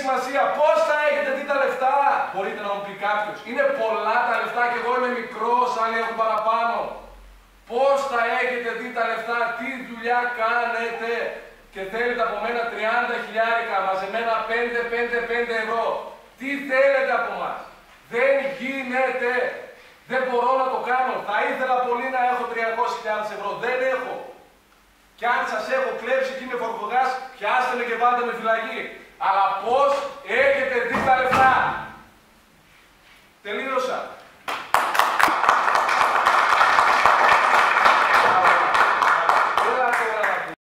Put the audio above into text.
σημασία. Πώς θα έχετε δει τα λεφτά, μπορείτε να μου πει κάποιος. Είναι πολλά τα λεφτά και εγώ είμαι μικρός, άλλοι έχουν παραπάνω. Πώς θα έχετε δει τα λεφτά, τι δουλειά κάνετε; Και θέλετε από μένα 30 χιλιάρικα μαζεμένα 5-5-5 ευρώ. Τι θέλετε από μας; Δεν γίνεται. Δεν μπορώ να το κάνω. Θα ήθελα πολύ να έχω 300.000 ευρώ. Δεν έχω. Και αν σας έχω κλέψει και είμαι φορτογάς, Πιάστε με και βάλτε με φυλακή. Αλλά πώς έχετε δει τα λεφτά. Τελείωσα.